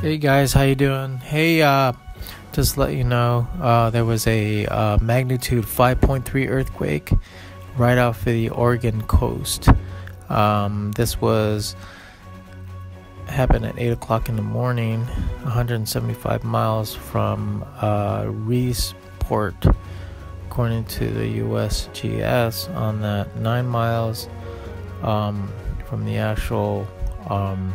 Hey guys, how you doing? Hey, uh, just let you know, uh, there was a uh, magnitude 5.3 earthquake right off of the Oregon coast. Um, this was happened at 8 o'clock in the morning, 175 miles from uh, Reedsport, according to the USGS, on that 9 miles um, from the actual. Um,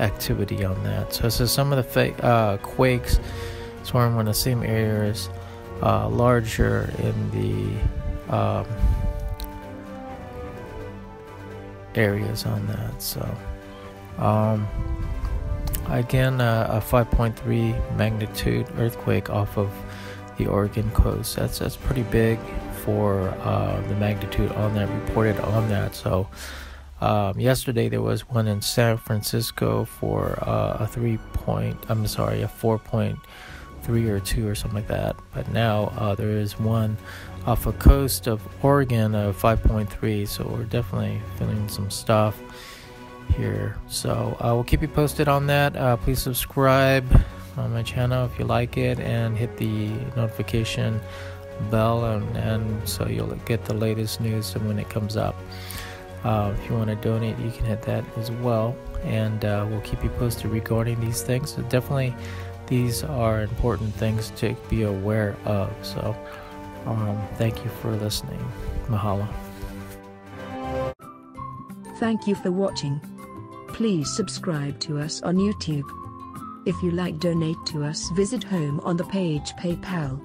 activity on that. So, so some of the fa- uh, quakes swarm in the same areas, uh, larger in the um, areas on that. So, um, again, uh, a 5.3 magnitude earthquake off of the Oregon coast. That's that's pretty big for uh, the magnitude on that reported on that. So. Um, yesterday there was one in San Francisco for uh, a three point. I'm sorry, a four point three or two or something like that. But now uh, there is one off the coast of Oregon of 5.3. So we're definitely feeling some stuff here. So uh, we'll keep you posted on that. Uh, please subscribe on my channel if you like it and hit the notification bell and, and so you'll get the latest news when it comes up. Uh, if you want to donate, you can hit that as well, and uh, we'll keep you posted regarding these things. So definitely, these are important things to be aware of. So, um, thank you for listening. Mahalo. Thank you for watching. Please subscribe to us on YouTube. If you like donate to us visit home on the page PayPal.